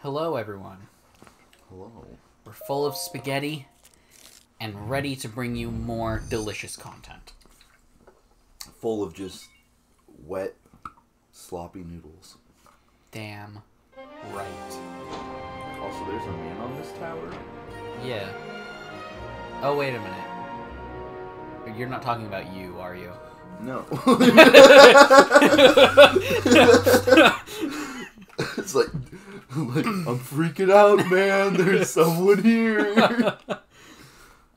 Hello, everyone. Hello. We're full of spaghetti and ready to bring you more delicious content. Full of just wet, sloppy noodles. Damn right. Also, there's a man on this tower. Yeah. Oh, wait a minute. You're not talking about you, are you? No. it's like, like I'm freaking out, man. There's someone here.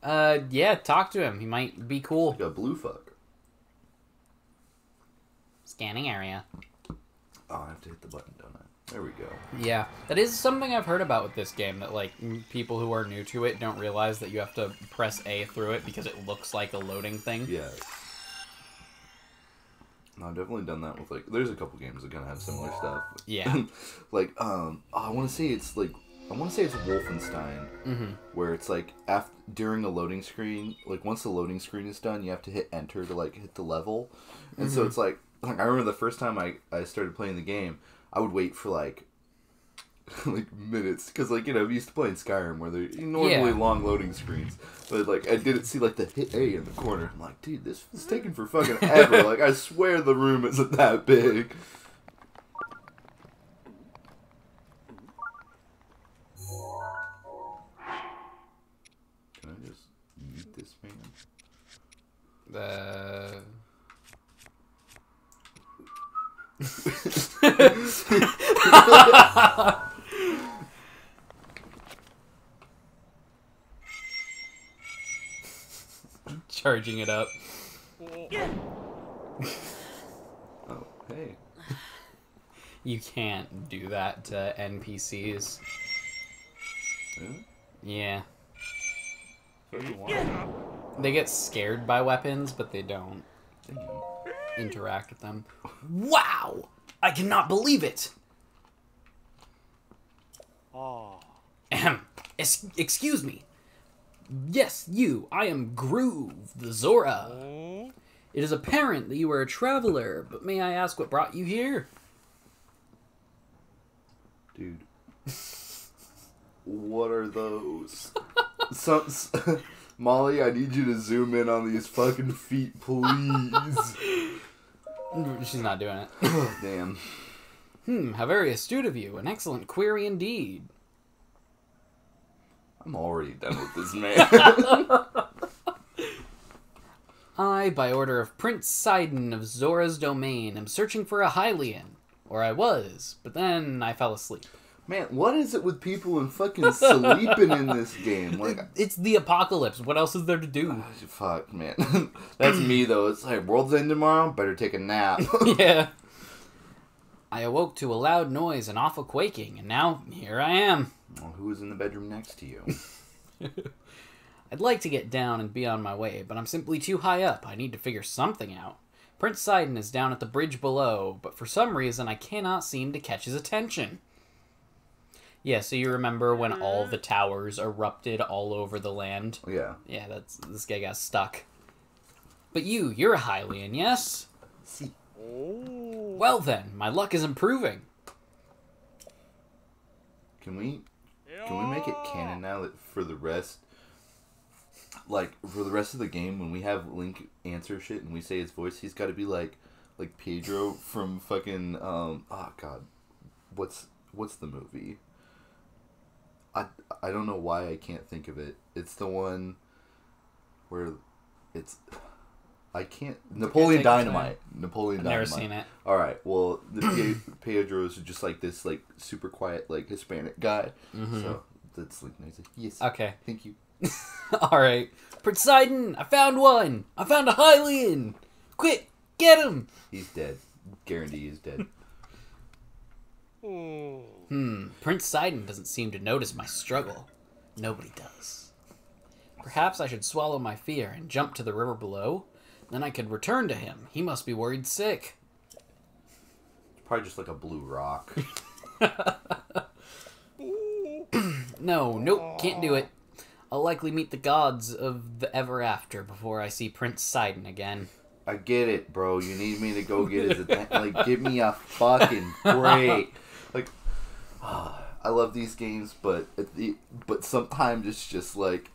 Uh, yeah, talk to him. He might be cool. Like a blue fuck. Scanning area. Oh, I have to hit the button, don't I? There we go. Yeah, that is something I've heard about with this game. That like people who are new to it don't realize that you have to press A through it because it looks like a loading thing. Yeah. No, I've definitely done that with like. There's a couple games that kind of have similar stuff. Yeah. like, um, oh, I want to say it's like. I want to say it's Wolfenstein, Mm-hmm. where it's like after during a loading screen, like once the loading screen is done, you have to hit enter to like hit the level, and so it's like like I remember the first time I I started playing the game, I would wait for like like minutes because like you know I'm used to playing Skyrim where they're normally Yeah. long loading screens, but like I didn't see like the hit A in the corner. I'm like, dude, this is taking for fucking ever. like I swear the room isn't that big. Can I just eat this man? Uh, charging it up. Oh, hey. You can't do that to NPCs. Really? Yeah. So you want? They get scared by weapons, but they don't interact with them. Wow! I cannot believe it! Ahem. Es- excuse me. Yes, you. I am Gruve, the Zora. It is apparent that you are a traveler, but may I ask what brought you here? Dude. What are those? Some, s- Molly, I need you to zoom in on these fucking feet, please. She's not doing it. Damn. Hmm, how very astute of you. An excellent query indeed. I'm already done with this man. I, by order of Prince Sidon of Zora's domain, am searching for a Hylian. Or I was, but then I fell asleep. man, what is it with people and fucking sleeping in this game? Like, It's the apocalypse. What else is there to do? fuck, man. That's me, though. It's like, world's end tomorrow, better take a nap. yeah. I awoke to a loud noise and awful quaking, and now here I am. well, who is in the bedroom next to you? I'd like to get down and be on my way, but I'm simply too high up. I need to figure something out. Prince Sidon is down at the bridge below, but for some reason I cannot seem to catch his attention. Yeah, so you remember when all the mm. towers erupted all over the land? Oh, yeah. Yeah, that's this guy got stuck. But you, you're a Hylian, yes? See. Well then, my luck is improving. Can we can we make it canon now that for the rest like for the rest of the game when we have Link answer shit and we say his voice, he's gotta be like like Pedro from fucking um oh god. What's what's the movie? I I don't know why I can't think of it. It's the one where it's I can't Napoleon take your. Dynamite. Napoleon I've Dynamite. never seen it. All right. Well, the Pe- Pedro is just like this, like super quiet, like Hispanic guy. So that's like nice. Yes. Okay. Thank you. Alright. Prince Sidon, I found one! I found a Hylian! Quick, get him! He's dead. Guarantee he's dead. Hmm, Prince Sidon doesn't seem to notice my struggle. Nobody does. Perhaps I should swallow my fear and jump to the river below? Then I could return to him. He must be worried sick. Probably just like a blue rock. No, nope, can't do it. I'll likely meet the gods of the ever after before I see Prince Sidon again. I get it, bro. You need me to go get his attention. Like, give me a fucking break. Like, I I love these games, but at the but sometimes it's just like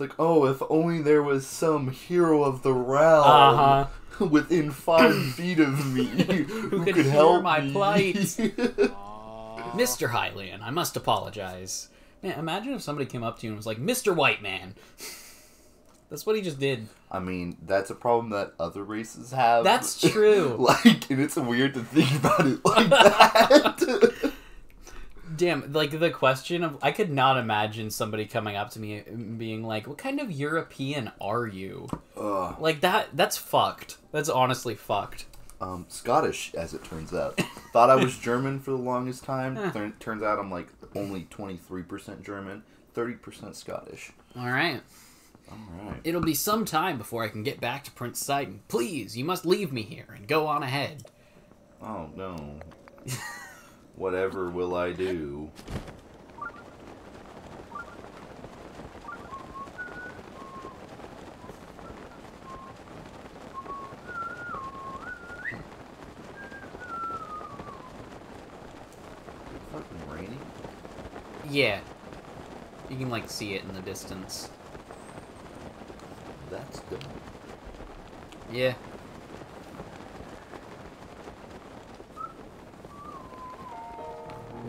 it's like oh, if only there was some hero of the realm Uh-huh. within five feet of me who, could could, hear help my me. plight. Mr. Hylian, I must apologize. Man, imagine if somebody came up to you and was like, Mr. White Man. That's what he just did. I mean, that's a problem that other races have. That's true. like, and it's weird to think about it like that. Damn, like the question of I could not imagine somebody coming up to me and being like, "What kind of European are you?" Ugh. Like that that's fucked. That's honestly fucked. um, Scottish, as it turns out. Thought I was German for the longest time. Turns out I'm like only 23% German, 30% Scottish. All right. Alright. It'll be some time before I can get back to Prince Sidon. Please, you must leave me here and go on ahead. Oh no. Whatever will I do? Fucking raining? Yeah. You can like see it in the distance. That's good. Yeah.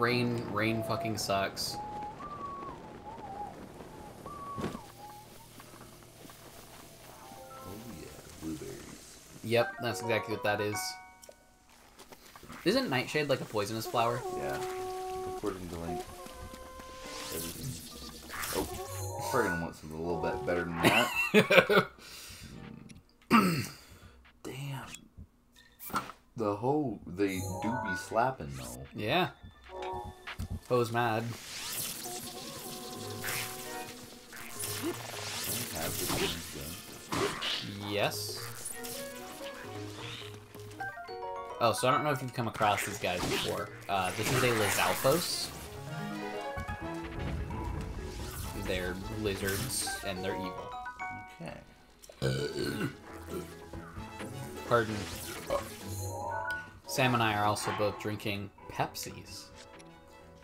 Rain rain fucking sucks. Oh yeah, blueberries. Yep, that's exactly what that is. Isn't Nightshade like a poisonous flower? Yeah. According to Link. Everything. Oh, we're gonna want something a little bit better than that. Damn. The whole they do be slapping though. yeah. Poe's mad. Have the things done. Yes. Oh, so I don't know if you've come across these guys before. Uh, this is a Lizalfos. They're lizards, and they're evil. Okay. Pardon. Sam and I are also both drinking Pepsis.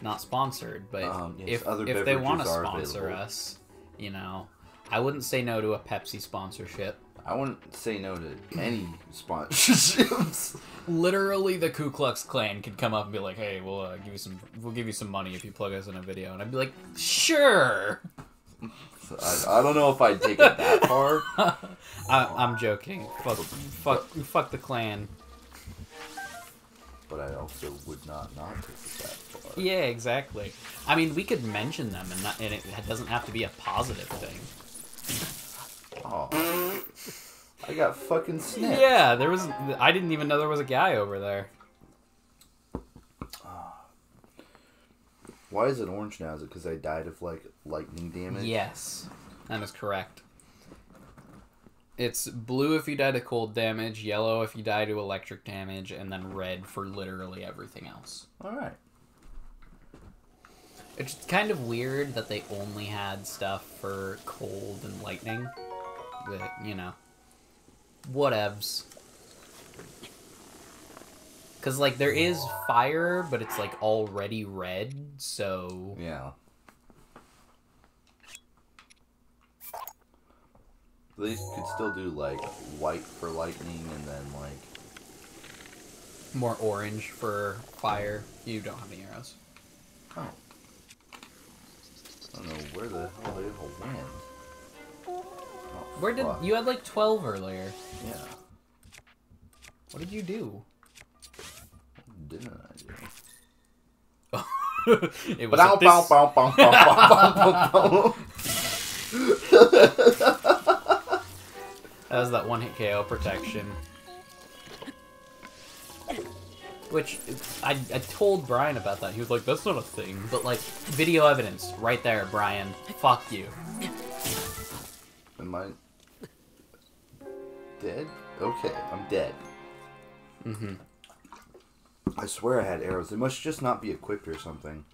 Not sponsored, but Um, yes, if, other if they want to sponsor available. us, you know, I wouldn't say no to a Pepsi sponsorship. I wouldn't say no to any sponsorships. Literally, the Ku Klux Klan could come up and be like, "Hey, we'll uh, give you some, we'll give you some money if you plug us in a video," and I'd be like, "Sure." I, I don't know if I'd take it that far. I, I'm joking. Fuck, fuck, fuck the Klan. But I also would not not take it that far. Yeah, exactly. I mean, we could mention them, and, not, and it doesn't have to be a positive thing. Oh, I got fucking snipped. Yeah, there was. I didn't even know there was a guy over there. Why is it orange now? Is it because I died of like lightning damage? Yes, that is correct. It's blue if you die to cold damage, yellow if you die to electric damage, and then red for literally everything else. All right. It's kind of weird that they only had stuff for cold and lightning. But, you know. Whatevs. Because, like, there is fire, but it's, like, already red, so. Yeah. They could still do like white for lightning and then like More orange for fire. You don't have any arrows. oh. I don't know where the hell they all went. Oh, Where did. fuck. You had, like, 12 earlier. Yeah. What did you do? Didn't I do? it was Bow, bow, this- bow, bow, bow, bow, bow, bow. That was that one hit KO protection. Which I, I told Brian about that. He was like, "That's not a thing." But like video evidence right there, Brian. Fuck you. Am I dead? Okay, I'm dead. Mm-hmm. I swear I had arrows. They must just not be equipped or something.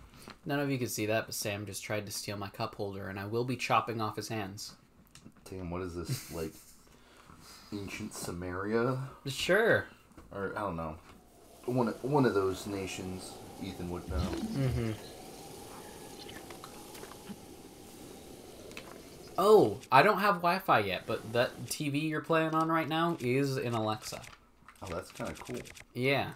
None of you can see that, but Sam just tried to steal my cup holder, and I will be chopping off his hands. Damn, what is this like? ancient Samaria. Sure. Or I don't know, one of, one of those nations. Ethan would know. Mm-hmm. Oh, I don't have Wi-Fi yet, but that TV you're playing on right now is an Alexa. Oh, that's kind of cool. Yeah.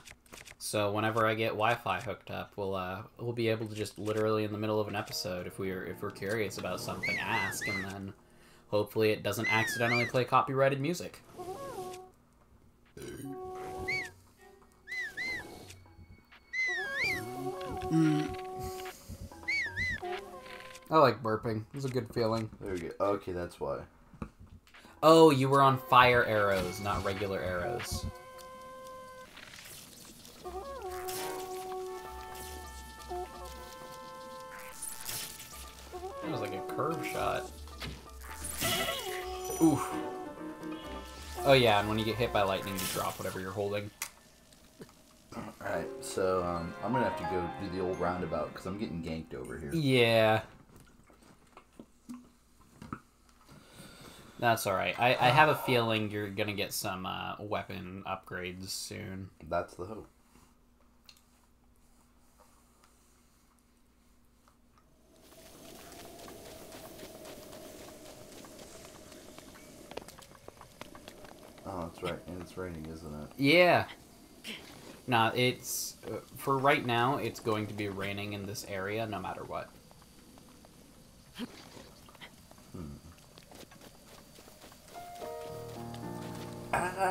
So whenever I get Wi-Fi hooked up, we'll uh, we'll be able to just literally in the middle of an episode, if we're if we're curious about something, ask, and then hopefully it doesn't accidentally play copyrighted music. Mm. I like burping. It's a good feeling. There we go. Okay, that's why. Oh, you were on fire arrows, not regular arrows. That was like a curve shot. Oof. Oh yeah, and when you get hit by lightning, you drop whatever you're holding. Alright, so um, I'm gonna have to go do the old roundabout because I'm getting ganked over here. Yeah. That's alright. I, I have a feeling you're gonna get some uh, weapon upgrades soon. That's the hope. Oh, that's right. And it's raining, isn't it? Yeah. Nah, it's uh, for right now. It's going to be raining in this area, no matter what.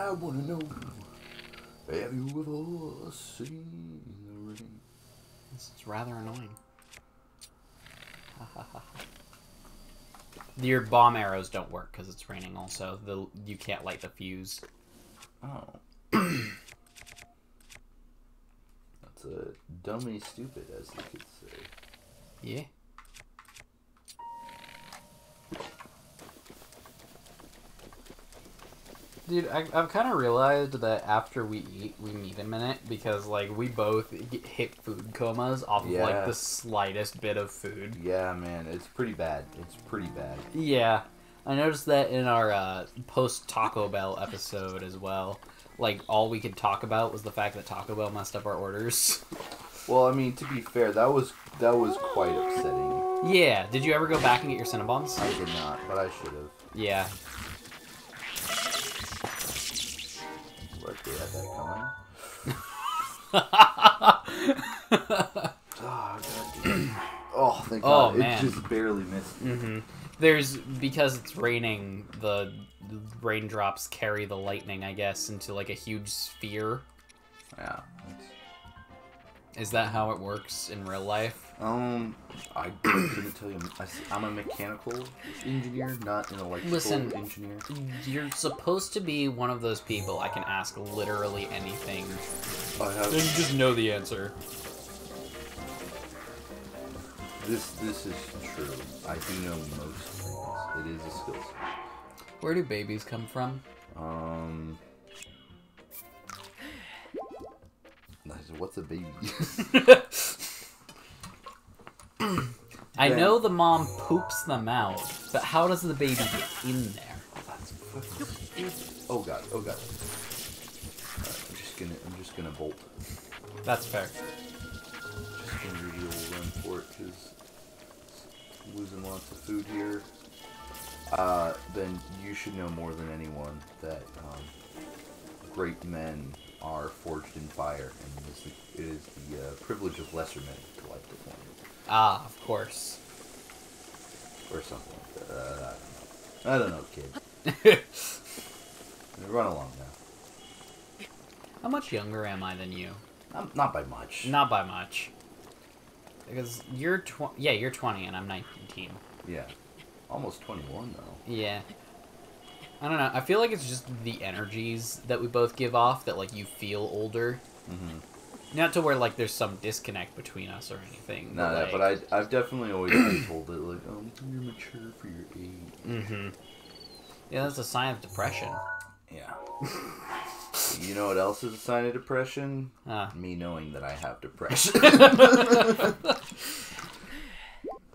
I wanna know. Have you ever seen the rain? This is rather annoying. Your bomb arrows don't work because it's raining. Also, the you can't light the fuse. Oh. A dummy stupid, as you could say. Yeah. Dude, I, I've kind of realized that after we eat, we need a minute because, like, we both get- hit food comas off of, like, the slightest bit of food. Yeah, man, it's pretty bad. It's pretty bad. Yeah. I noticed that in our uh, post Taco Bell episode as well. Like, all we could talk about was the fact that Taco Bell messed up our orders. Well, I mean, to be fair, that was that was quite upsetting. yeah. Did you ever go back and get your Cinnabons? I did not, but I should have. Yeah. Right, they had that coming. Oh, God. oh thank Oh, God. man. It just barely missed. hmm There's because it's raining, the, the raindrops carry the lightning, I guess, into like a huge sphere. Yeah. Is that how it works in real life? Um, I couldn't tell you. I, am a mechanical engineer, not an electrical Listen. engineer. You're supposed to be one of those people I can ask literally anything I and have just know the answer. This. This is true. I do know most things. It is a skill set. Where do babies come from? Um. What's a baby? I know the mom poops them out, but how does the baby get in there? That's fucking stupid. Oh god. Oh god. Alright, I'm just gonna. I'm just gonna bolt. That's fair. Just gonna do run for it because losing lots of food here. Uh, then you should know more than anyone that um, great men are forged in fire, and it is the, it is the uh, privilege of lesser men to light the flame, Ah, of course. or something like that. Uh, I don't know, I don't know kid. Run along now. How much younger am I than you? Um, not by much. Not by much. Because you're tw- yeah, you're 20 and I'm 19. Yeah, almost twenty-one though. Yeah. I don't know. I feel like it's just the energies that we both give off that like you feel older. Mm-hmm. Not to where like there's some disconnect between us or anything. No, no, like, but I, I've definitely always been told it like, um, you're mature for your age. Mm-hmm. Yeah, that's a sign of depression. Yeah. you know what else is a sign of depression? Me knowing that I have depression.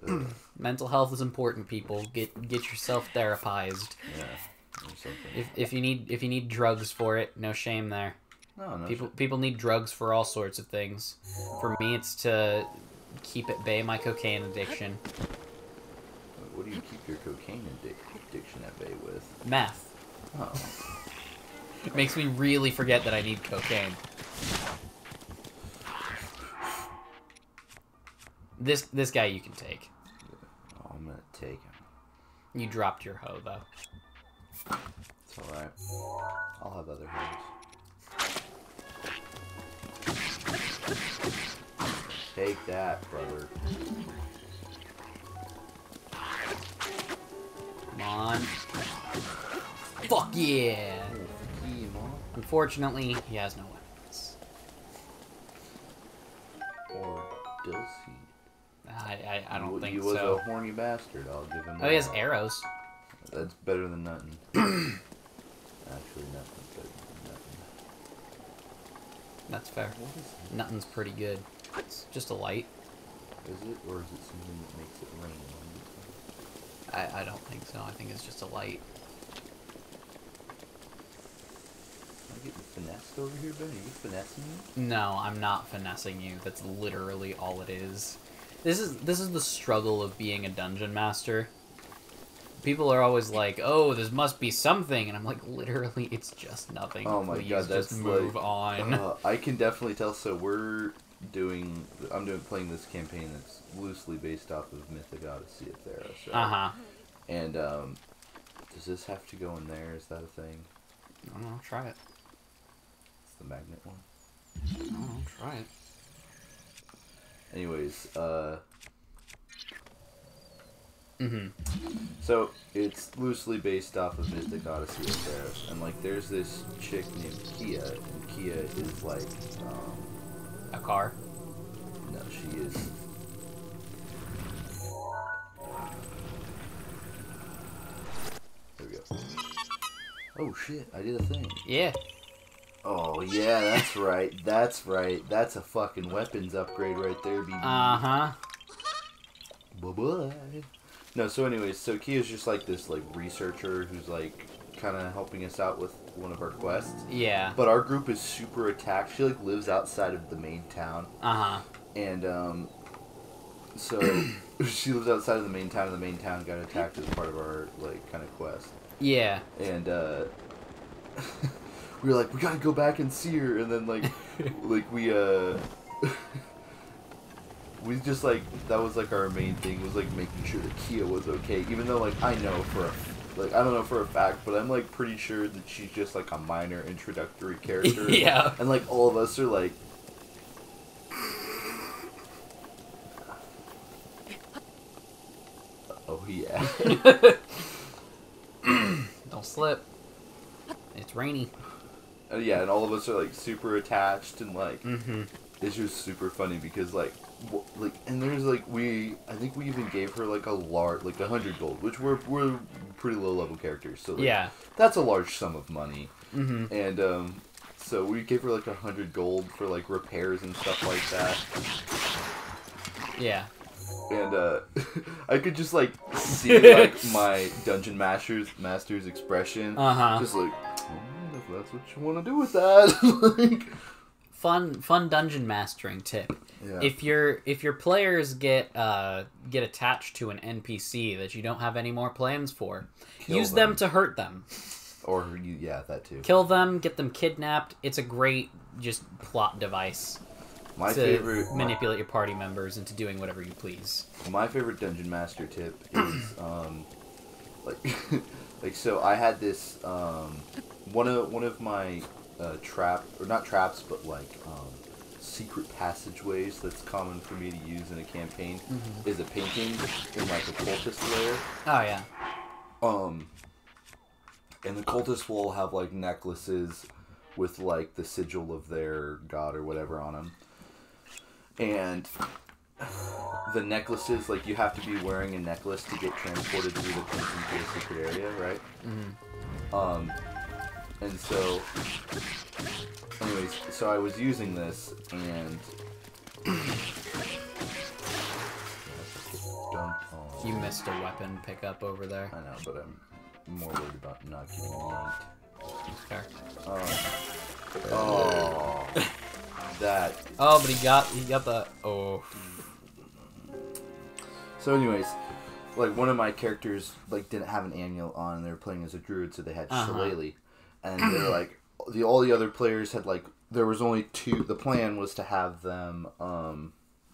Mental health is important, people. Get get yourself therapized. yeah. If, if you need if you need drugs for it, no shame there. no, no. People people need drugs for all sorts of things. For me, it's to keep at bay my cocaine addiction. what do you keep your cocaine addiction at bay with? Math. Oh. It makes me really forget that I need cocaine. This this guy you can take. oh I'm gonna take him. You dropped your hoe though. It's alright. I'll have other hands. Take that, brother. Come on. Fuck yeah! Unfortunately, he has no weapons. Or does he? I I, I don't He- think he was so. a horny bastard. I'll give him. Oh, he has that. arrows. That's better than nothing. Actually, nothing's better than nothing. That's fair. What is Nothing's pretty good. It's just a light. Is it, or is it something that makes it rain? I, I don't think so. I think it's just a light. Am I getting finessed over here, Ben? Are you finessing me? No, I'm not finessing you. That's literally all it is. This is this is the struggle of being a dungeon master. People are always like, "Oh, this must be something," and I'm like, literally, it's just nothing. Oh my Please god, that's just move like, on. Uh, I can definitely tell. So we're doing. I'm doing playing this campaign that's loosely based off of Mythic Odyssey of Theros. Right? Uh huh. And um, does this have to go in there? Is that a thing? I don't know. Try it. The magnet one. I don't. Try it. Anyways, uh, Mm-hmm. so it's loosely based off of Mythic Odyssey of Theros, and like there's this chick named Kia, and Kia is like, um, A car. no, she is. There we go. Oh shit! I did a thing. Yeah. Oh yeah, that's right. That's right. That's a fucking weapons upgrade right there, baby. Uh huh. Bye bye. No, so anyways, so Kia's just like this like researcher who's like kind of helping us out with one of our quests. Yeah. But our group is super attacked. She like lives outside of the main town, Uh huh. and um, so she lives outside of the main town, and the main town got attacked as part of our like kind of quest. Yeah. And uh, we were like, we gotta go back and see her, and then like, like we uh. We just like that was like our main thing was like making sure that Kia was okay, even though like I know for a, like I don't know for a fact, but I'm like pretty sure that she's just like a minor introductory character. Yeah. And like all of us are like Oh yeah. Don't slip. It's rainy. Uh, yeah, and all of us are like super attached and like Mm-hmm. it's just super funny because like w- like and there's like we I think we even gave her like a large like a hundred gold, which we're we're pretty low level characters, so like, Yeah. that's a large sum of money, Mm-hmm. and um so we gave her like a hundred gold for like repairs and stuff like that, Yeah. and uh I could just like see like my dungeon master's master's expression, Uh huh. just like. "Hmm, If that's what you want to do with that, like, Fun, fun dungeon mastering tip. yeah. If your if your players get uh get attached to an NPC that you don't have any more plans for, Kill use them. them. to hurt them. or you, yeah, that too. Kill them, get them kidnapped. It's a great just plot device My to favorite, manipulate your party members into doing whatever you please. My favorite dungeon master tip is um, like like so I had this um, one of one of my uh, trap or not traps but like um, secret passageways that's common for me to use in a campaign is a painting in like a cultist lair. Oh yeah. Um, and the cultists will have like necklaces with like the sigil of their god or whatever on them. And the necklaces, like you have to be wearing a necklace to get transported through the painting to a secret area, right? Mhm. Um, and so, anyways, so I was using this and. You missed a weapon pickup over there. I know, but I'm more worried about not getting yanked. Fair. Um, oh, that. Oh, but he got he got the oh. So, anyways, like one of my characters like didn't have an amulet on, and they were playing as a druid, so they had Uh-huh. Shillelagh, and they were like the all the other players had like there was only two. The plan was to have them um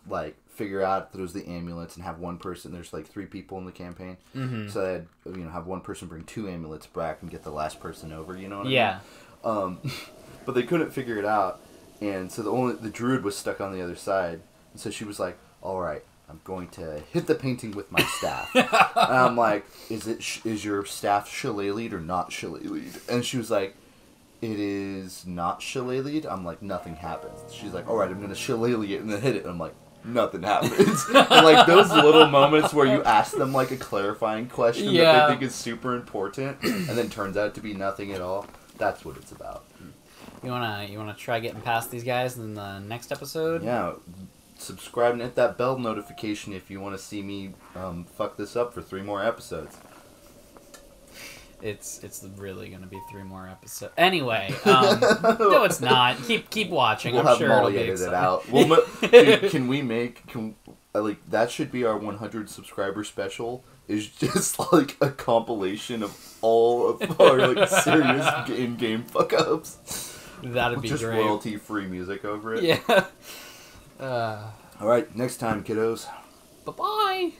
like figure out that it was the amulets and have one person. There's like three people in the campaign, Mm-hmm. so they'd you know have one person bring two amulets back and get the last person over. You know what I Yeah. mean? Um, but they couldn't figure it out, and so the only the druid was stuck on the other side, and so she was like, "All right, I'm going to hit the painting with my staff." and I'm like, "Is it sh- is your staff shillelaghed or not shillelaghed?" And she was like, "It is not shillelaghed." I'm like, "Nothing happens." She's like, "All right, I'm gonna shillelagh it and then hit it." And I'm like. Nothing happens. and like those little moments where you ask them like a clarifying question that they think is super important, and then turns out to be nothing at all. That's what it's about. You wanna you wanna try getting past these guys in the next episode? Yeah, subscribe and hit that bell notification if you want to see me um, fuck this up for three more episodes. It's it's really gonna be three more episodes. Anyway, um, no, it's not. Keep keep watching. We'll I'm have sure it'll Molly be edit it out. We'll dude, can we make can uh, like that should be our 100 subscriber special? Is just like a compilation of all of our like serious game game fuck ups. That'd be Just great. royalty free music over it. Yeah. Uh, All right, next time, kiddos. bye bye.